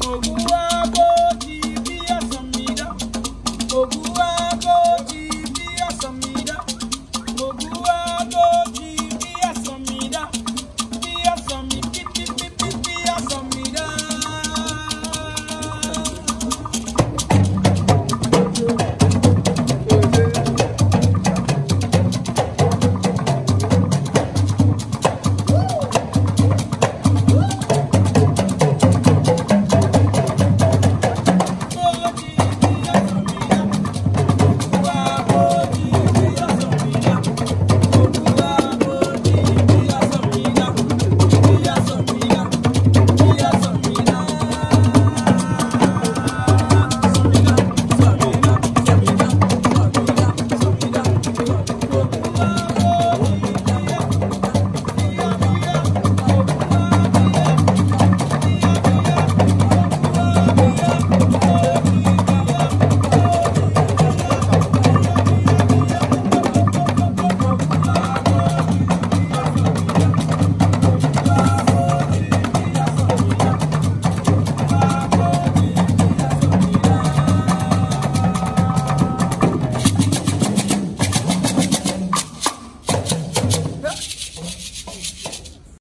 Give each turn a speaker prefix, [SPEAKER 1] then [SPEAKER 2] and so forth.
[SPEAKER 1] Oguwa bo ti bi asamida. Oguwa